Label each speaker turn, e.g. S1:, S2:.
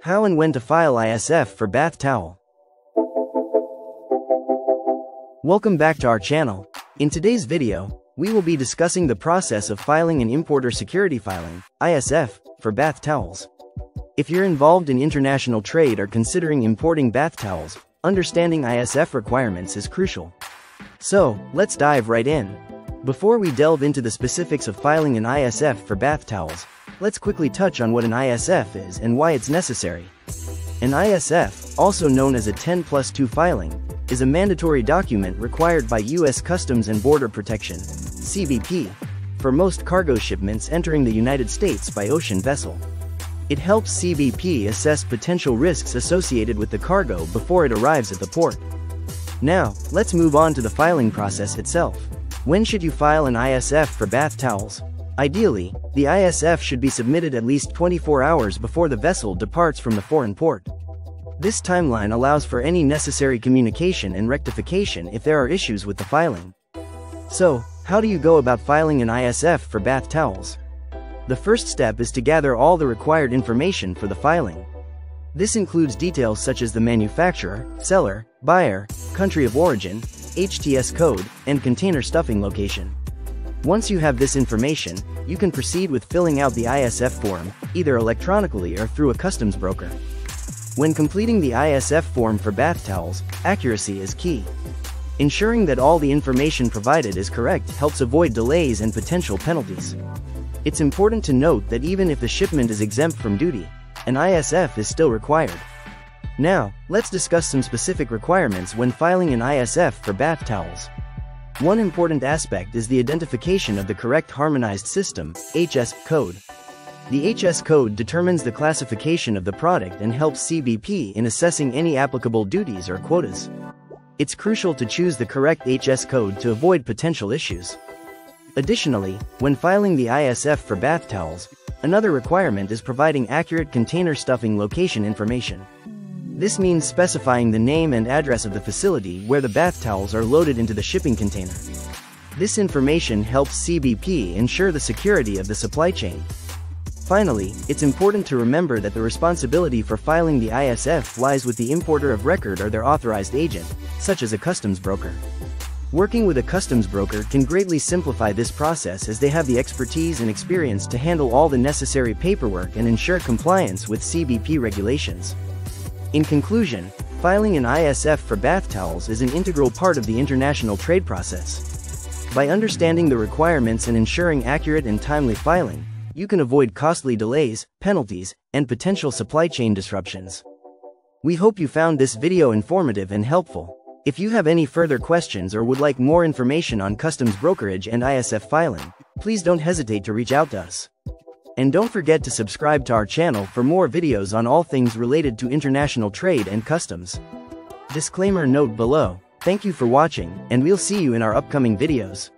S1: How and when to file ISF for bath towel. Welcome back to our channel. In today's video, we will be discussing the process of filing an importer security filing, ISF, for bath towels. If you're involved in international trade or considering importing bath towels, understanding ISF requirements is crucial. So, let's dive right in. Before we delve into the specifics of filing an ISF for bath towels, let's quickly touch on what an ISF is and why it's necessary. An ISF, also known as a 10 plus 2 filing, is a mandatory document required by U.S. Customs and Border Protection, CBP, for most cargo shipments entering the United States by ocean vessel. It helps CBP assess potential risks associated with the cargo before it arrives at the port. Now, let's move on to the filing process itself. When should you file an ISF for bath towels? Ideally, the ISF should be submitted at least 24 hours before the vessel departs from the foreign port. This timeline allows for any necessary communication and rectification if there are issues with the filing. So, how do you go about filing an ISF for bath towels? The first step is to gather all the required information for the filing. This includes details such as the manufacturer, seller, buyer, country of origin, HTS code, and container stuffing location. Once you have this information, you can proceed with filling out the ISF form, either electronically or through a customs broker. When completing the ISF form for bath towels, accuracy is key. Ensuring that all the information provided is correct helps avoid delays and potential penalties. It's important to note that even if the shipment is exempt from duty, an ISF is still required. Now, let's discuss some specific requirements when filing an ISF for bath towels. One important aspect is the identification of the correct harmonized system, HS, code. The HS code determines the classification of the product and helps CBP in assessing any applicable duties or quotas. It's crucial to choose the correct HS code to avoid potential issues. Additionally, when filing the ISF for bath towels, another requirement is providing accurate container stuffing location information. This means specifying the name and address of the facility where the bath towels are loaded into the shipping container. This information helps CBP ensure the security of the supply chain. Finally, it's important to remember that the responsibility for filing the ISF lies with the importer of record or their authorized agent, such as a customs broker. Working with a customs broker can greatly simplify this process as they have the expertise and experience to handle all the necessary paperwork and ensure compliance with CBP regulations. In conclusion, filing an ISF for bath towels is an integral part of the international trade process. By understanding the requirements and ensuring accurate and timely filing, you can avoid costly delays, penalties, and potential supply chain disruptions. We hope you found this video informative and helpful. If you have any further questions or would like more information on customs brokerage and ISF filing, please don't hesitate to reach out to us. And don't forget to subscribe to our channel for more videos on all things related to international trade and customs. Disclaimer note below, thank you for watching, and we'll see you in our upcoming videos.